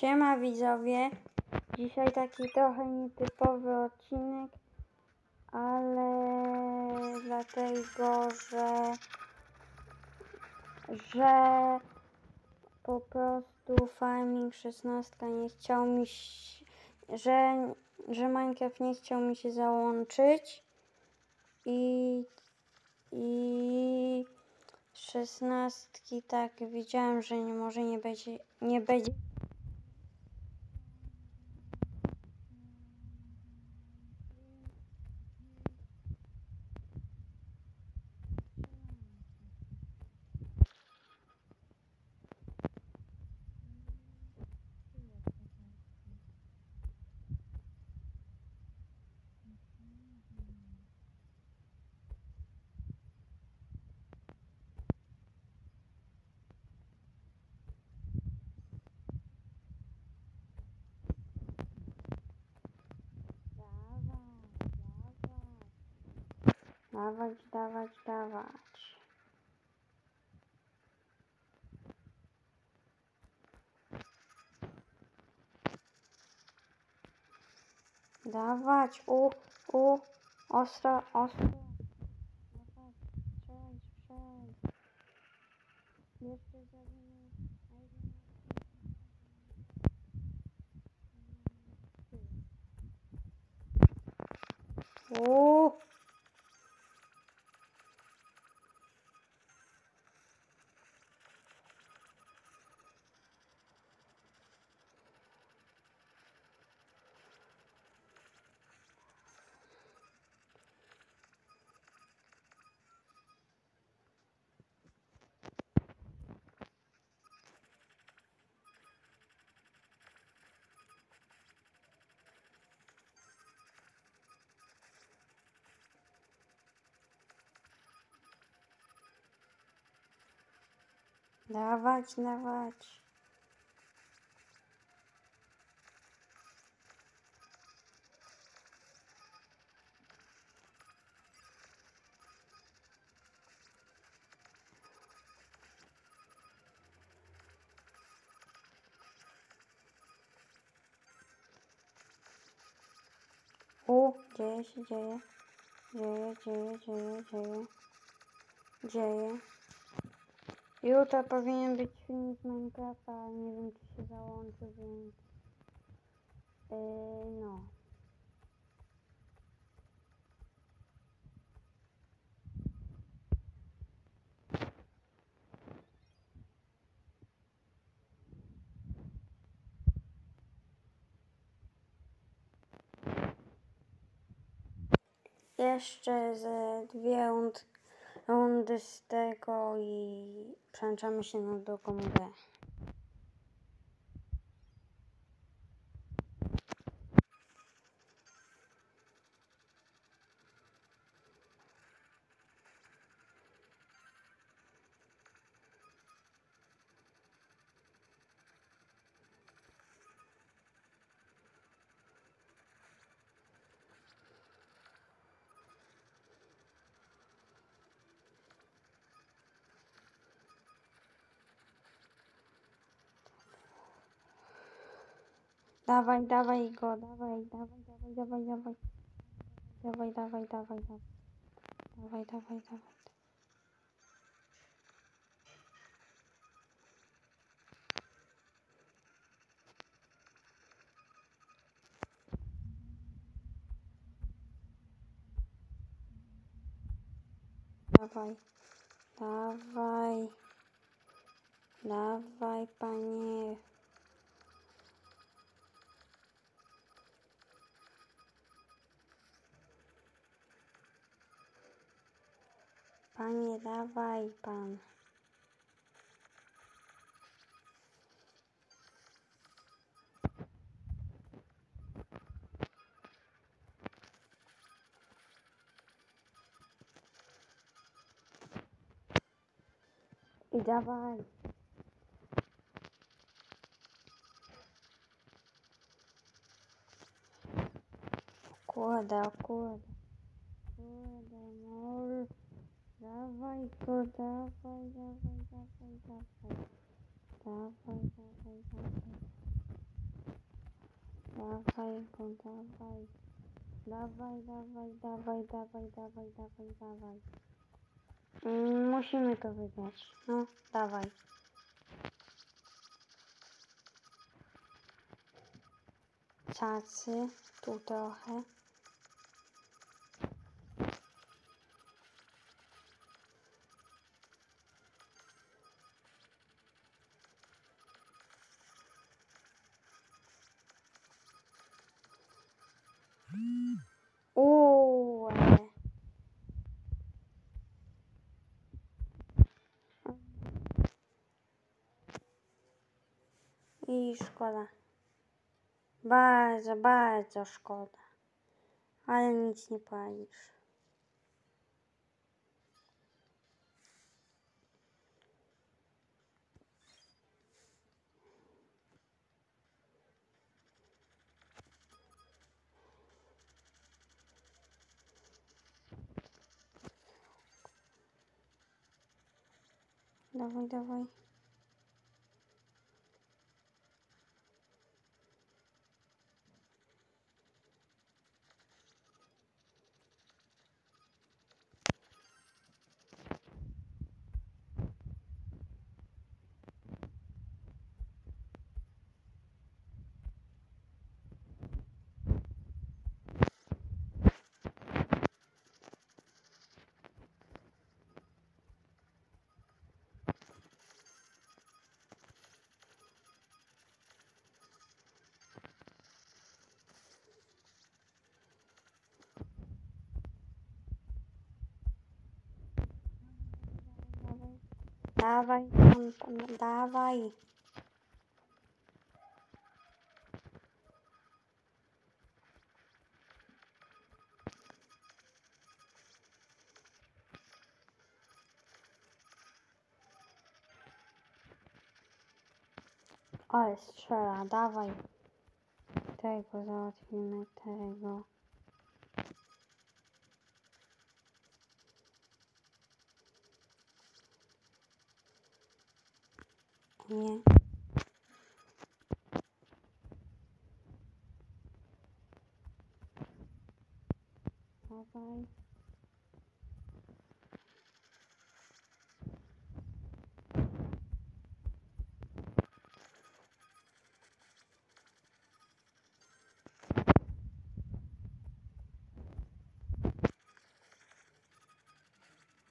Siema widzowie. Dzisiaj taki trochę nietypowy odcinek, ale dlatego, że że po prostu Farming 16 nie chciał mi się, że, że Minecraft nie chciał mi się załączyć i i szesnastki tak wiedziałem, że nie może nie będzie nie będzie Avante, avante, dá Давать. О, о, остро, остро. Навач, навач. О, Джея, Джея, Джея, Джея, Джея, Джея, Джея. Jutro powinien być film z Minecrafta, ale nie wiem czy się załączy, więc... Yy, no. Jeszcze ze dwie rundy z tego i przełączamy się na drugą grę. Dawaj, dawaj go, dawaj, dawaj, dawaj, dawaj, dawaj. Dawaj, dawaj, dawaj, dawaj. Dawaj, dawaj, dawaj. Dawaj, dawaj, dawaj, panie. Panie, dawaj pan. Давай. Кода, кода. Dawaj go, dawaj, dawaj, dawaj, dawaj. Dawaj, dawaj, dawaj. Dawaj go, dawaj. Dawaj, dawaj, dawaj, dawaj, dawaj, dawaj, dawaj. Mm, Musimy to wygrać. No, dawaj. Cacy, tu trochę. О. Э. и школа, База, база, шкода. Але ничего не падіш. давай давай. Dava Havaí. Da Havaí. Olha, deixa eu chorar, dá vai. There goes our мне. Давай.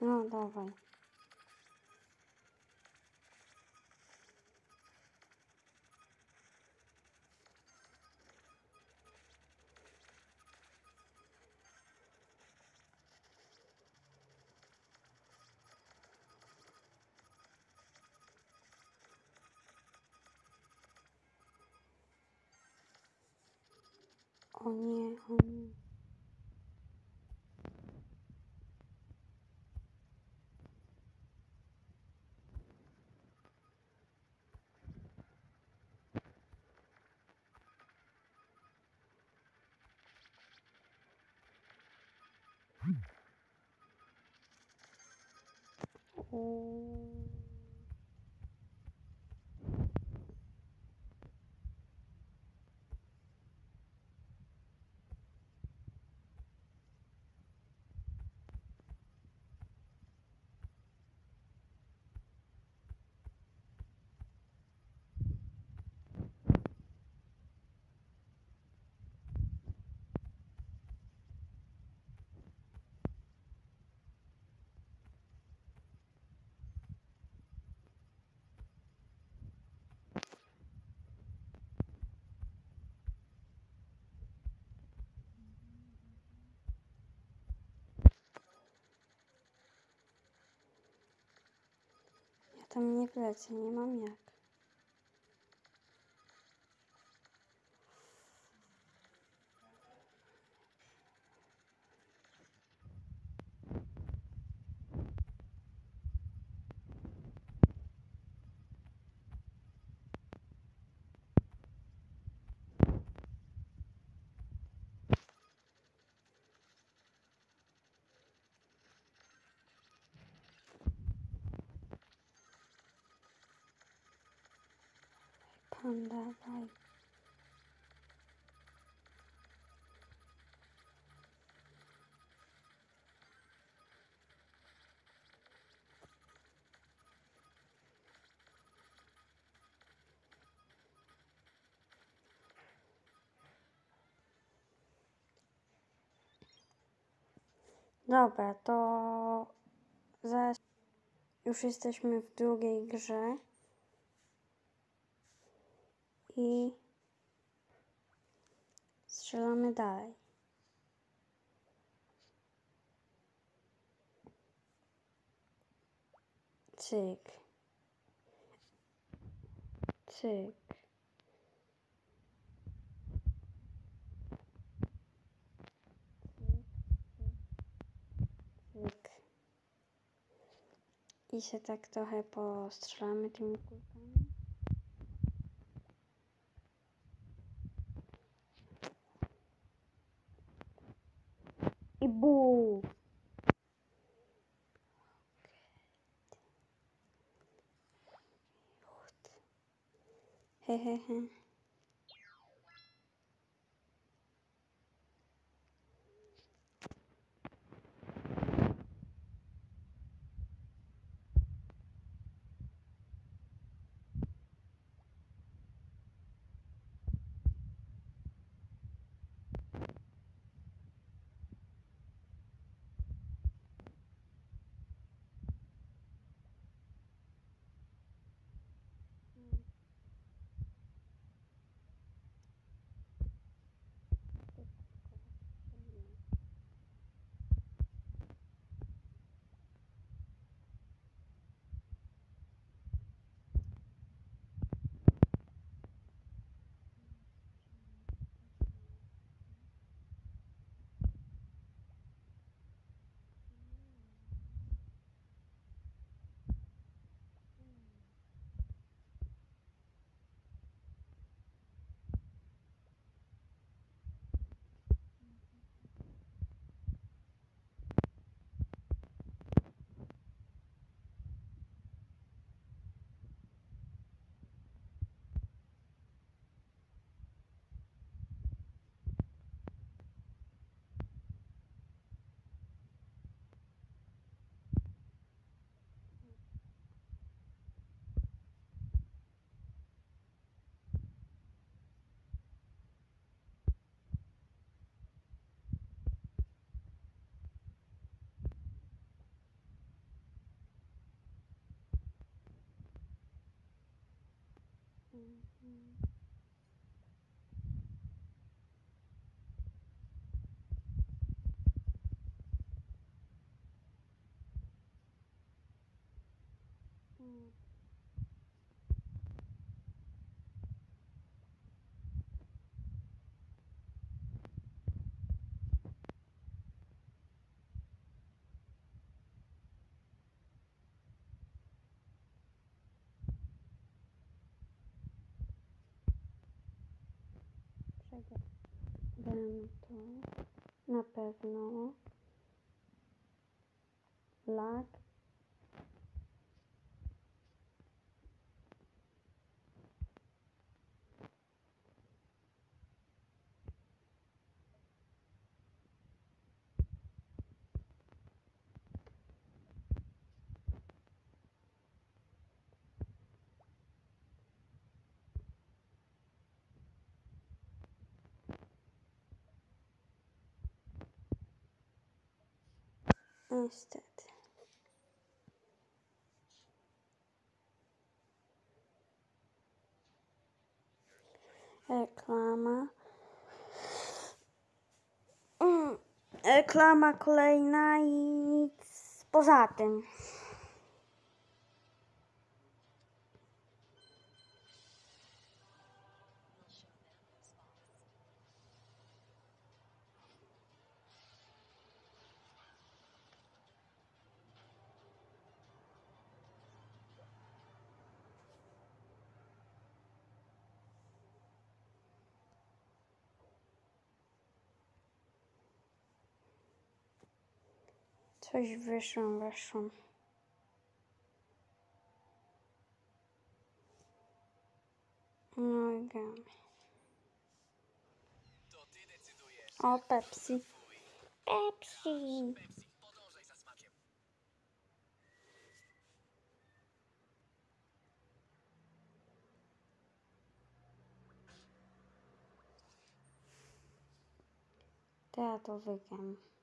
Ну, давай. Còn nghe? Nie wlecę, nie mam jak. Tam dawaj. Dobra, to zaraz już jesteśmy w drugiej grze. I strzelamy dalej. Cyk. Cyk. Cyk. I się tak trochę postrzelamy tymi kulkami. रहे हैं। mm Przegadamy to. Na pewno. Lag. Niestety. Reklama. Mm, Reklama kolejna i nic poza tym. Coś wyższą, wyższą. No i gramy. O, Pepsi. Pepsi. Teraz to.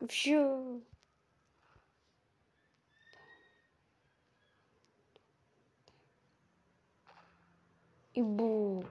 Вообще... И бу.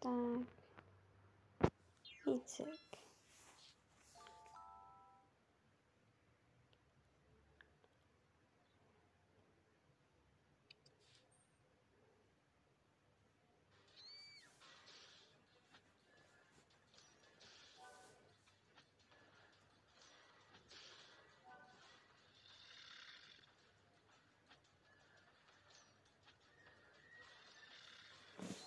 搭一起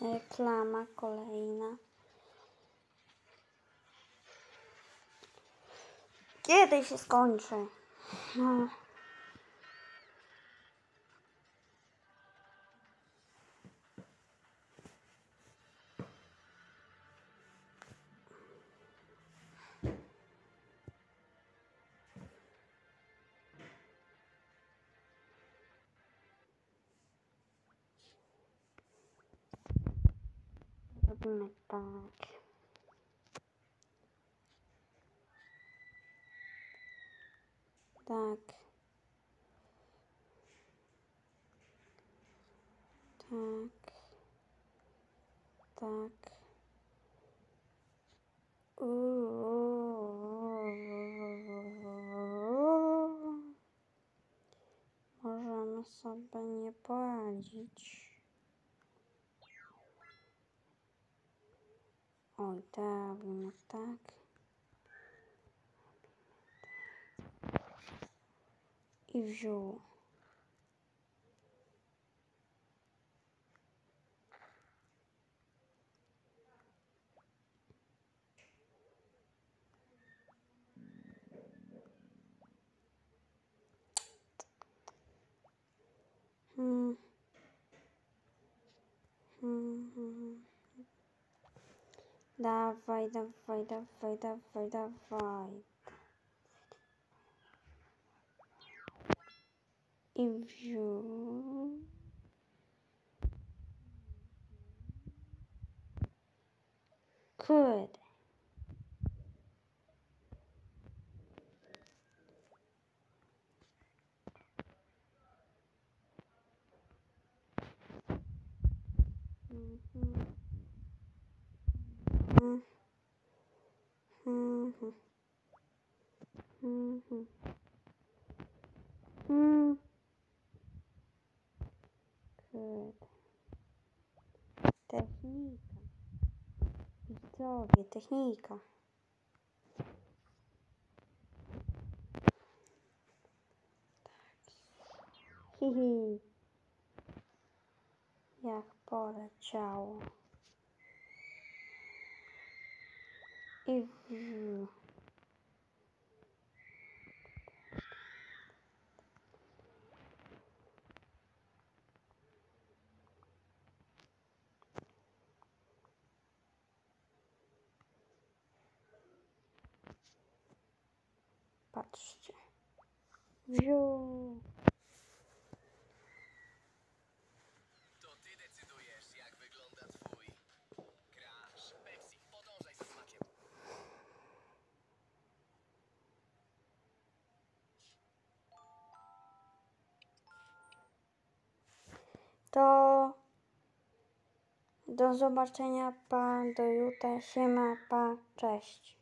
Reklama kolejna. Kiedy się skończy? No. Robimy tak. Tak. Tak. Tak. Uuu. if you Hmm. Hmm. Давай, давай, давай, давай, давай. if you could Mm-hmm. Mm-hmm. Mm-hmm. mm-hmm. Kurde. Technika. Widzowie, technika. Hihi. Jak poleciało. I w... Patrzcie. To ty decydujesz, jak wygląda twój crush. Pepsi, podążaj za smakiem. To do zobaczenia, pa, do jutra, siema, pa, cześć.